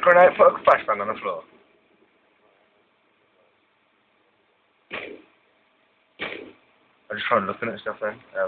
grenade, put a flashbang on the floor. I'm just trying to look at stuff then. Um, uh,